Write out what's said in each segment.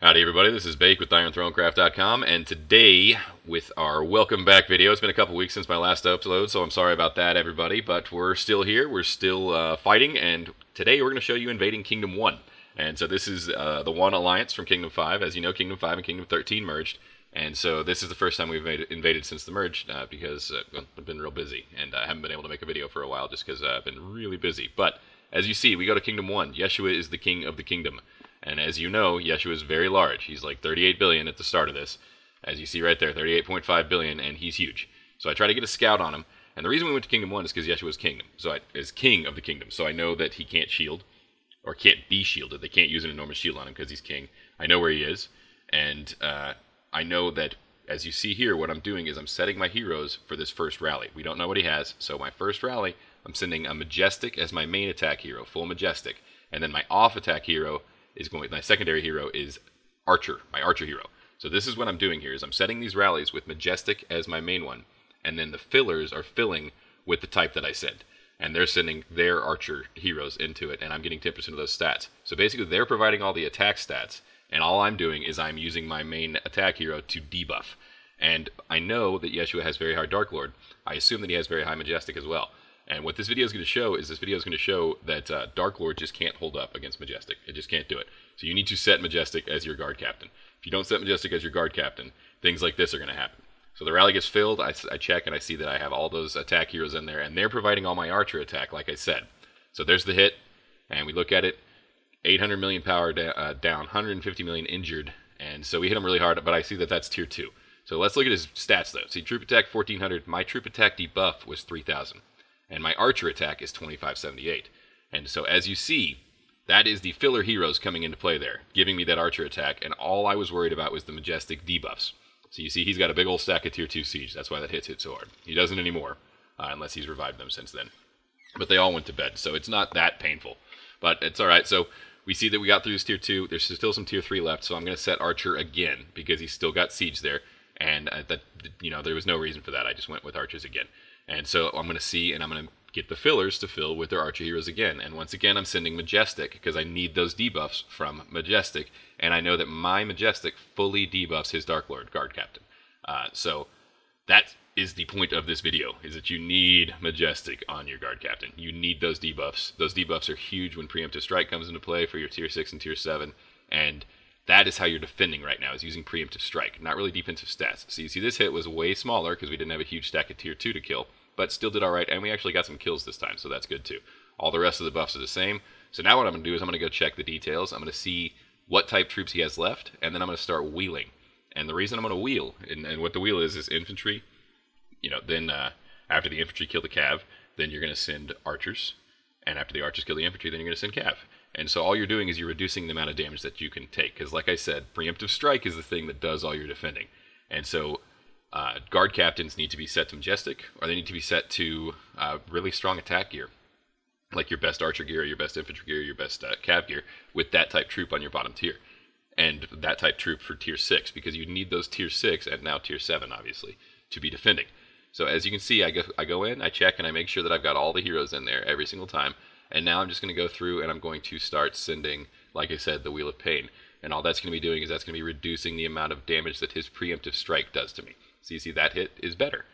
Howdy, everybody. This is Bake with IronThroneCraft.com, and today with our welcome back video. It's been a couple weeks since my last upload, so I'm sorry about that, everybody. But we're still here. We're still uh, fighting, and today we're going to show you invading Kingdom One. And so this is uh, the One Alliance from Kingdom Five. As you know, Kingdom Five and Kingdom 13 merged, and so this is the first time we've invaded, since the merge uh, because uh, I've been real busy and I haven't been able to make a video for a while just because uh, I've been really busy. But as you see, we go to Kingdom One. Yeshua is the king of the kingdom. And as you know, Yeshua is very large. He's like 38 billion at the start of this. As you see right there, 38.5 billion, and he's huge. So I try to get a scout on him. And the reason we went to Kingdom 1 is because Yeshua is kingdom. So I, is king of the kingdom. So I know that he can't shield, or can't be shielded. They can't use an enormous shield on him because he's king. I know where he is. And uh, I know that, as you see here, what I'm doing is I'm setting my heroes for this first rally. We don't know what he has. So my first rally, I'm sending a Majestic as my main attack hero, full Majestic. And then my off attack hero is going. My secondary hero is Archer, my Archer hero. So this is what I'm doing here: is I'm setting these rallies with Majestic as my main one, and then the fillers are filling with the type that I send, and they're sending their Archer heroes into it, and I'm getting 10% of those stats. So basically, they're providing all the attack stats, and all I'm doing is I'm using my main attack hero to debuff. And I know that Yeshua has very high Dark Lord. I assume that he has very high Majestic as well. And what this video is going to show is this video is going to show that uh, Dark Lord just can't hold up against Majestic. It just can't do it. So you need to set Majestic as your guard captain. If you don't set Majestic as your guard captain, things like this are going to happen. So the rally gets filled, I, I check and I see that I have all those attack heroes in there, and they're providing all my archer attack, like I said. So there's the hit, and we look at it, 800 million power uh, down, 150 million injured, and so we hit him really hard, but I see that that's tier 2. So let's look at his stats though. See, troop attack 1400, my troop attack debuff was 3000 and my archer attack is 2578. And so as you see, that is the filler heroes coming into play there, giving me that archer attack, and all I was worried about was the majestic debuffs. So you see he's got a big old stack of tier 2 siege, that's why that hits hit so hard. He doesn't anymore, uh, unless he's revived them since then. But they all went to bed, so it's not that painful. But it's alright, so we see that we got through this tier 2, there's still some tier 3 left, so I'm going to set archer again, because he's still got siege there, and uh, that, you know, there was no reason for that, I just went with archers again. And so I'm going to see, and I'm going to get the fillers to fill with their Archer heroes again. And once again, I'm sending Majestic because I need those debuffs from Majestic. And I know that my Majestic fully debuffs his Dark Lord Guard Captain. Uh, so that is the point of this video, is that you need Majestic on your Guard Captain. You need those debuffs. Those debuffs are huge when Preemptive Strike comes into play for your Tier 6 and Tier 7. And that is how you're defending right now, is using Preemptive Strike, not really defensive stats. So you see this hit was way smaller because we didn't have a huge stack of Tier 2 to kill but still did all right. And we actually got some kills this time, so that's good too. All the rest of the buffs are the same. So now what I'm going to do is I'm going to go check the details. I'm going to see what type troops he has left, and then I'm going to start wheeling. And the reason I'm going to wheel, and, and what the wheel is, is infantry. You know, then uh, after the infantry kill the cav, then you're going to send archers. And after the archers kill the infantry, then you're going to send cav. And so all you're doing is you're reducing the amount of damage that you can take. Because like I said, preemptive strike is the thing that does all your defending. And so uh, guard captains need to be set to majestic, or they need to be set to uh, really strong attack gear, like your best archer gear, your best infantry gear, your best uh, cav gear, with that type troop on your bottom tier, and that type troop for tier six, because you need those tier six and now tier seven, obviously, to be defending. So as you can see, I go I go in, I check, and I make sure that I've got all the heroes in there every single time. And now I'm just going to go through and I'm going to start sending, like I said, the Wheel of Pain. And all that's going to be doing is that's going to be reducing the amount of damage that his preemptive strike does to me. So you see that hit is better.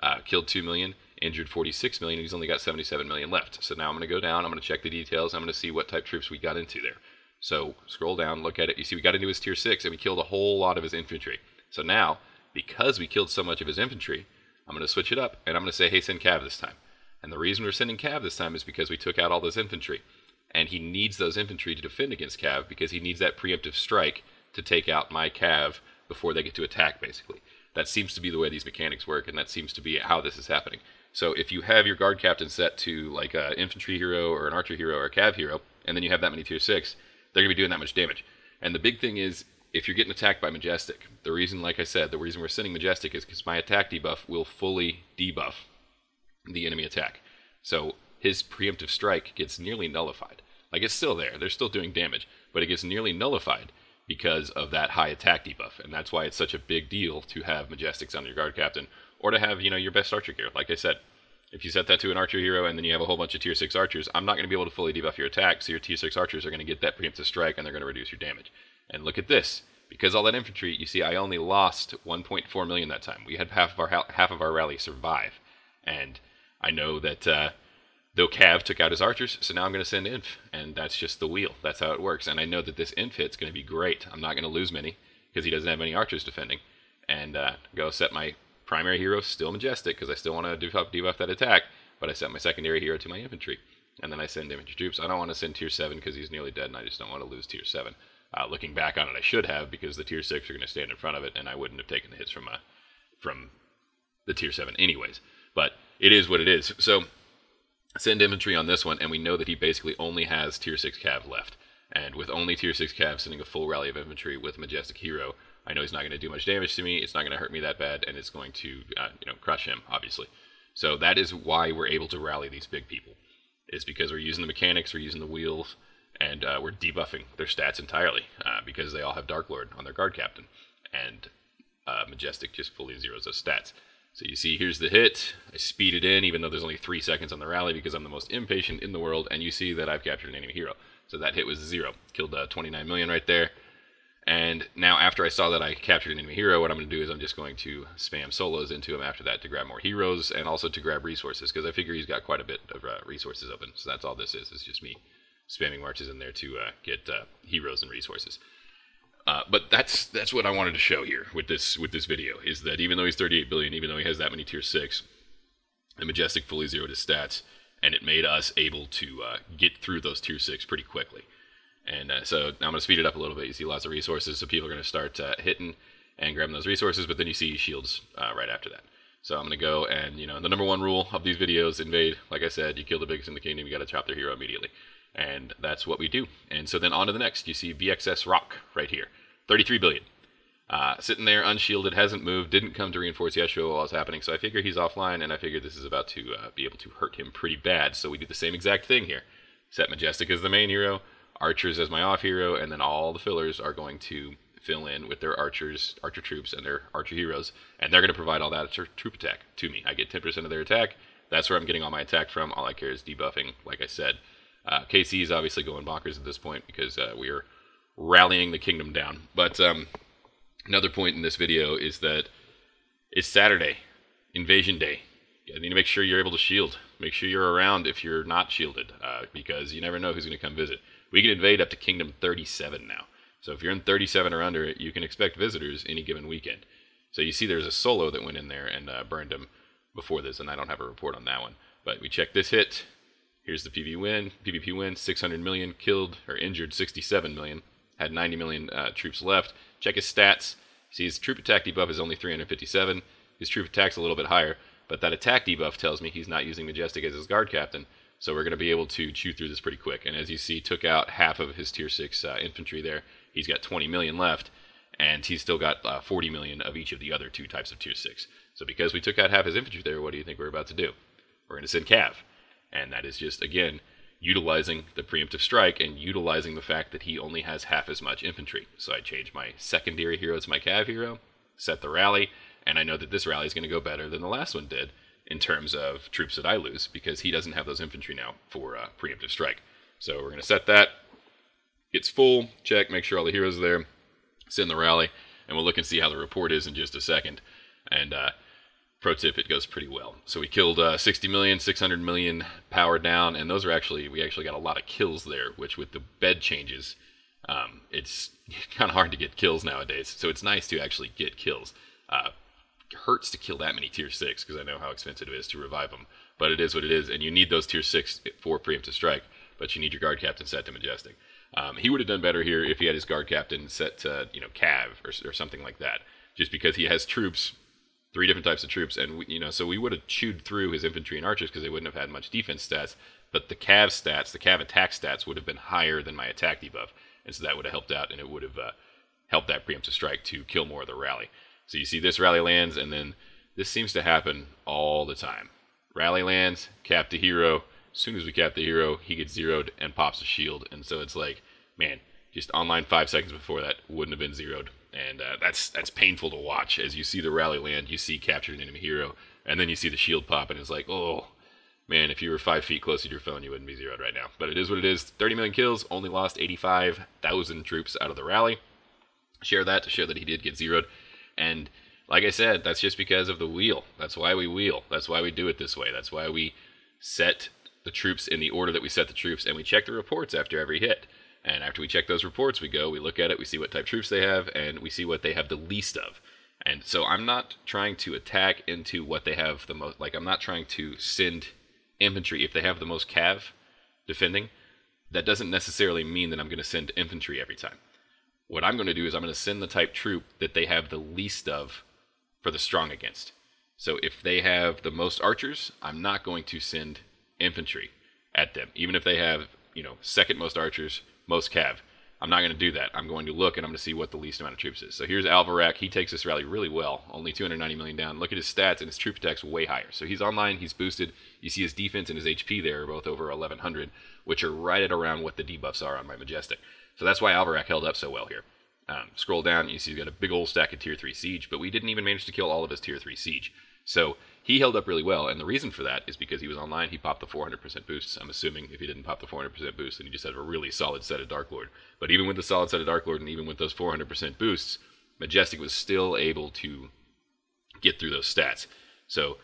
Uh, killed 2 million, injured 46 million, he's only got 77 million left. So now I'm going to go down, I'm going to check the details, I'm going to see what type troops we got into there. So scroll down, look at it. You see we got into his tier 6 and we killed a whole lot of his infantry. So now, because we killed so much of his infantry, I'm going to switch it up and I'm going to say, hey, send Cav this time. And the reason we're sending Cav this time is because we took out all this infantry. And he needs those infantry to defend against Cav because he needs that preemptive strike to take out my Cav before they get to attack, basically. That seems to be the way these mechanics work, and that seems to be how this is happening. So if you have your guard captain set to like an infantry hero or an archer hero or a cav hero, and then you have that many tier six, they're gonna be doing that much damage. And the big thing is if you're getting attacked by majestic, the reason, like I said, the reason we're sending majestic is because my attack debuff will fully debuff the enemy attack. So his preemptive strike gets nearly nullified. Like it's still there, they're still doing damage, but it gets nearly nullified because of that high attack debuff. And that's why it's such a big deal to have Majestics on your guard captain or to have, you know, your best archer gear. Like I said, if you set that to an archer hero and then you have a whole bunch of tier 6 archers, I'm not going to be able to fully debuff your attack, so your tier 6 archers are going to get that preemptive strike and they're going to reduce your damage. And look at this. because all that infantry, you see, I only lost 1.4 million that time. We had half of our half of our rally survive, and I know that uh, though Cav took out his archers, so now I'm going to send Inf, and that's just the wheel. That's how it works. And I know that this Inf hit's going to be great. I'm not going to lose many because he doesn't have any archers defending, and uh, go set my primary hero still majestic because I still want to debuff, debuff that attack, but I set my secondary hero to my infantry, and then I send infantry troops. I don't want to send tier seven because he's nearly dead, and I just don't want to lose tier seven. Uh, looking back on it, I should have because the tier six are going to stand in front of it, and I wouldn't have taken the hits from uh, from the tier seven anyways. But it is what it is. So send infantry on this one, and we know that he basically only has tier six cav left. And with only tier six cav sending a full rally of infantry with majestic hero, I know he's not going to do much damage to me. It's not going to hurt me that bad, and it's going to uh, you know crush him obviously. So that is why we're able to rally these big people, is because we're using the mechanics, we're using the wheels, and uh, we're debuffing their stats entirely uh, because they all have Dark Lord on their guard captain, and uh, Majestic just fully zeros those stats. So you see, here's the hit. I speed it in, even though there's only three seconds on the rally because I'm the most impatient in the world, and you see that I've captured an enemy hero. So that hit was zero. Killed uh, 29 million right there. And now, after I saw that I captured an enemy hero, what I'm going to do is I'm just going to spam solos into him after that to grab more heroes and also to grab resources because I figure he's got quite a bit of uh, resources open. So that's all this is. It's just me spamming marches in there to uh, get uh, heroes and resources. Uh, but that's that's what I wanted to show here with this with this video is that even though he's 38 billion, even though he has that many tier six, the majestic fully zeroed his stats, and it made us able to uh, get through those tier six pretty quickly. And uh, so now I'm going to speed it up a little bit. You see lots of resources, so people are going to start uh, hitting and grabbing those resources, but then you see shields uh, right after that. So I'm going to go and, you know, the number one rule of these videos, invade. Like I said, you kill the biggest in the kingdom, you got to chop their hero immediately. And that's what we do. And so then on to the next. You see VXS Rock right here. 33 billion. Uh, sitting there unshielded, hasn't moved, didn't come to reinforce Yeshua while it's happening, so I figure he's offline, and I figure this is about to uh, be able to hurt him pretty bad. So we do the same exact thing here. Set Majestic as the main hero, Archers as my off hero, and then all the fillers are going to fill in with their archers, archer troops, and their archer heroes, and they're going to provide all that troop attack to me. I get 10% of their attack. That's where I'm getting all my attack from. All I care is debuffing, like I said. Uh, KC is obviously going bonkers at this point because uh, we are rallying the kingdom down. But um, another point in this video is that it's Saturday, Invasion Day. You need to make sure you're able to shield. Make sure you're around if you're not shielded, uh, because you never know who's going to come visit. We can invade up to Kingdom 37 now. So if you're in 37 or under, you can expect visitors any given weekend. So you see there's a solo that went in there and uh, burned him before this, and I don't have a report on that one. But we check this hit. Here's the PV win, PvP win, 600 million killed or injured 67 million. Had 90 million uh, troops left. Check his stats. See his troop attack debuff is only 357. His troop attack's a little bit higher, but that attack debuff tells me he's not using Majestic as his guard captain. So we're going to be able to chew through this pretty quick. And as you see, took out half of his tier 6 uh, infantry there. He's got 20 million left, and he's still got uh, 40 million of each of the other two types of tier 6. So because we took out half his infantry there, what do you think we're about to do? We're going to send Cav. And that is just, again, utilizing the preemptive strike and utilizing the fact that he only has half as much infantry. So I change my secondary hero to my Cav hero, set the rally, and I know that this rally is going to go better than the last one did in terms of troops that I lose because he doesn't have those infantry now for uh, preemptive strike. So we're going to set that. Gets full, check, make sure all the heroes are there, send the rally, and we'll look and see how the report is in just a second. And uh, pro tip, it goes pretty well. So we killed uh, 60 million, 600 million power down, and those are actually, we actually got a lot of kills there, which with the bed changes, um, it's kind of hard to get kills nowadays. So it's nice to actually get kills. Uh, hurts to kill that many tier 6 because I know how expensive it is to revive them. But it is what it is, and you need those tier 6 for preemptive strike, but you need your guard captain set to Majestic. Um, he would have done better here if he had his guard captain set to, you know, Cav or, or something like that, just because he has troops, three different types of troops, and, we, you know, so we would have chewed through his infantry and archers because they wouldn't have had much defense stats, but the Cav stats, the Cav attack stats would have been higher than my attack debuff, and so that would have helped out, and it would have uh, helped that preemptive strike to kill more of the rally. So you see this rally lands, and then this seems to happen all the time. Rally lands, cap the hero. As soon as we cap the hero, he gets zeroed and pops a shield. And so it's like, man, just online five seconds before that wouldn't have been zeroed. And uh, that's that's painful to watch. As you see the rally land, you see captured an enemy hero, and then you see the shield pop, and it's like, oh, man, if you were five feet closer to your phone, you wouldn't be zeroed right now. But it is what it is. 30 million kills, only lost 85,000 troops out of the rally. share that to show that he did get zeroed. And like I said, that's just because of the wheel. That's why we wheel. That's why we do it this way. That's why we set the troops in the order that we set the troops, and we check the reports after every hit. And after we check those reports, we go, we look at it, we see what type troops they have, and we see what they have the least of. And so I'm not trying to attack into what they have the most. Like I'm not trying to send infantry if they have the most cav defending. That doesn't necessarily mean that I'm going to send infantry every time. What I'm going to do is I'm going to send the type troop that they have the least of for the strong against. So if they have the most archers, I'm not going to send infantry at them, even if they have you know second most archers, most cav. I'm not going to do that. I'm going to look and I'm going to see what the least amount of troops is. So here's Alvarak. He takes this rally really well. Only 290 million down. Look at his stats and his troop attack's way higher. So he's online. He's boosted. You see his defense and his HP there are both over 1100, which are right at around what the debuffs are on my Majestic. So that's why Alvarak held up so well here. Um, scroll down, you see he's got a big old stack of tier 3 siege, but we didn't even manage to kill all of his tier 3 siege. So he held up really well, and the reason for that is because he was online. He popped the 400% boosts. I'm assuming if he didn't pop the 400% boost, then he just had a really solid set of Dark Lord. But even with the solid set of Dark Lord, and even with those 400% boosts, Majestic was still able to get through those stats. So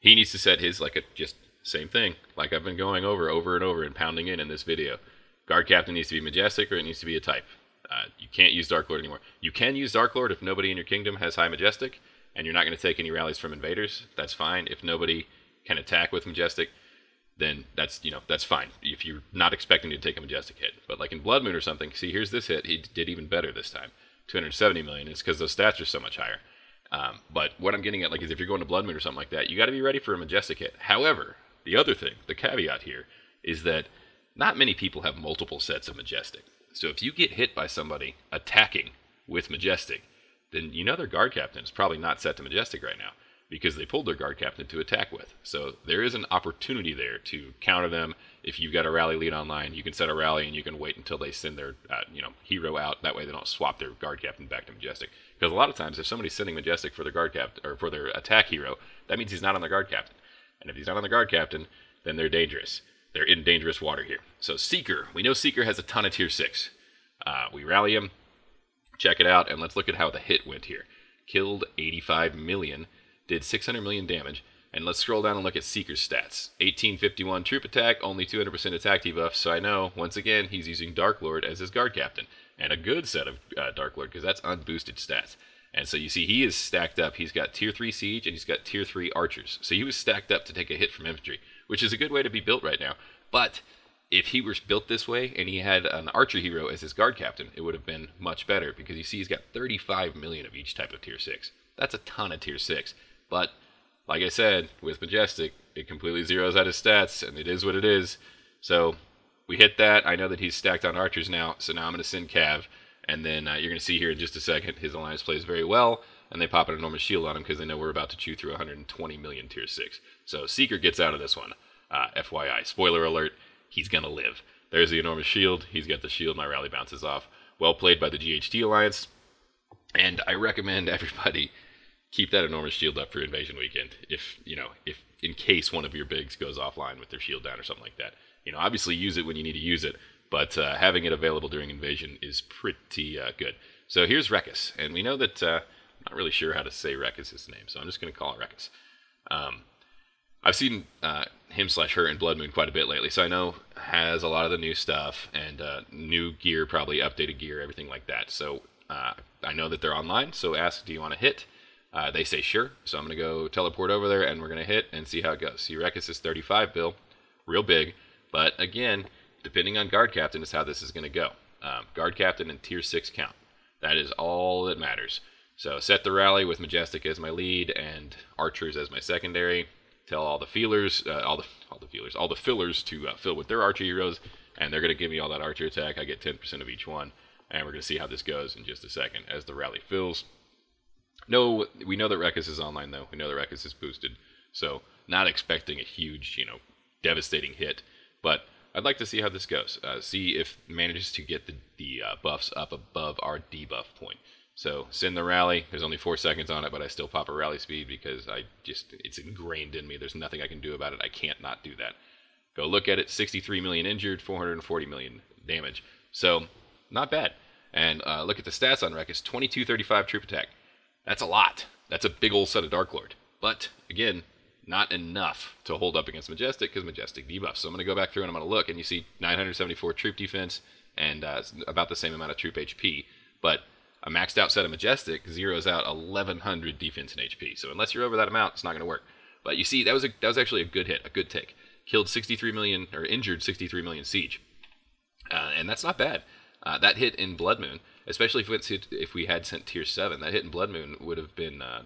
he needs to set his like a just same thing, like I've been going over over and over and pounding in in this video. Guard captain needs to be Majestic, or it needs to be a type. Uh, you can't use Dark Lord anymore. You can use Dark Lord if nobody in your kingdom has High Majestic and you're not going to take any rallies from invaders, that's fine. If nobody can attack with Majestic, then that's you know that's fine. If you're not expecting to take a Majestic hit, but like in Blood Moon or something, see here's this hit. He did even better this time, 270 million. It's because those stats are so much higher. Um, but what I'm getting at, like, is if you're going to Blood Moon or something like that, you got to be ready for a Majestic hit. However, the other thing, the caveat here, is that not many people have multiple sets of Majestic. So if you get hit by somebody attacking with Majestic, then you know their guard captain is probably not set to Majestic right now because they pulled their guard captain to attack with. So there is an opportunity there to counter them. If you've got a rally lead online, you can set a rally and you can wait until they send their uh, you know hero out. That way they don't swap their guard captain back to Majestic. Because a lot of times if somebody's sending Majestic for their guard captain or for their attack hero, that means he's not on the guard captain. And if he's not on the guard captain, then they're dangerous. They're in dangerous water here. So Seeker, we know Seeker has a ton of tier six. Uh, we rally him, check it out, and let's look at how the hit went here. Killed 85 million, did 600 million damage, and let's scroll down and look at Seeker's stats. 1851 troop attack, only 200% attack debuff, so I know, once again, he's using Dark Lord as his guard captain. And a good set of uh, Dark Lord, because that's unboosted stats. And so you see he is stacked up. He's got tier 3 siege and he's got tier 3 archers. So he was stacked up to take a hit from infantry, which is a good way to be built right now. But if he was built this way and he had an archer hero as his guard captain, it would have been much better because you see he's got 35 million of each type of tier 6. That's a ton of tier 6. But like I said, with Majestic, it completely zeroes out his stats and it is what it is. So we hit that. I know that he's stacked on archers now, so now I'm going to send Cav. And then uh, you're going to see here in just a second, his alliance plays very well, and they pop an enormous shield on him because they know we're about to chew through 120 million tier 6. So Seeker gets out of this one. Uh, FYI, spoiler alert, he's going to live. There's the enormous shield. He's got the shield. My rally bounces off. Well played by the GHD Alliance. And I recommend everybody keep that enormous shield up for invasion weekend. If, you know, if in case one of your bigs goes offline with their shield down or something like that. You know, obviously use it when you need to use it, but uh, having it available during invasion is pretty uh, good. So here's Rekus, and we know that uh, I'm not really sure how to say Rekus's name, so I'm just going to call it Rekus. Um, I've seen uh, him slash her in Blood Moon quite a bit lately, so I know has a lot of the new stuff and uh, new gear, probably updated gear, everything like that. So uh, I know that they're online. So ask, do you want to hit? Uh, they say sure. So I'm gonna go teleport over there and we're gonna hit and see how it goes. See, Rekus is 35 bill, real big, but again, depending on guard captain is how this is gonna go. Um, guard captain and tier six count. That is all that matters. So set the rally with Majestic as my lead and archers as my secondary tell all the feelers, uh, all the all the feelers, all the fillers to uh, fill with their archer heroes, and they're going to give me all that archer attack. I get 10% of each one, and we're going to see how this goes in just a second as the rally fills. No, we know that Rekus is online though. We know that Rekus is boosted, so not expecting a huge, you know, devastating hit, but I'd like to see how this goes. Uh, see if manages to get the the uh, buffs up above our debuff point. So send the rally. There's only four seconds on it, but I still pop a rally speed because I just it's ingrained in me. There's nothing I can do about it. I can't not do that. Go look at it. 63 million injured, 440 million damage. So not bad. And uh, look at the stats on Ruckus 2235 troop attack. That's a lot. That's a big old set of Dark Lord. But, again, not enough to hold up against Majestic because Majestic debuffs. So I'm going to go back through and I'm going to look, and you see 974 troop defense and uh, about the same amount of troop HP. But a maxed out set of Majestic zeroes out 1100 defense and HP. So unless you're over that amount, it's not going to work. But you see, that was a, that was actually a good hit, a good take. Killed 63 million or injured 63 million siege, uh, and that's not bad. Uh, that hit in Blood Moon, especially if, we if we had sent Tier Seven, that hit in Blood Moon would have been uh,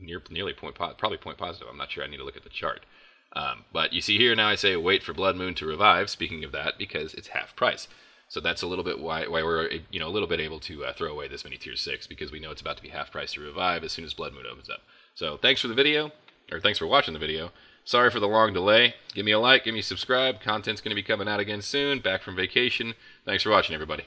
near nearly point po- probably point positive. I'm not sure. I need to look at the chart. Um, but you see here now I say wait for Blood Moon to revive. Speaking of that, because it's half price. So that's a little bit why, why we're you know a little bit able to uh, throw away this many tier six because we know it's about to be half price to revive as soon as Blood Moon opens up. So thanks for the video, or thanks for watching the video. Sorry for the long delay. Give me a like, give me a subscribe. Content's going to be coming out again soon. Back from vacation. Thanks for watching, everybody.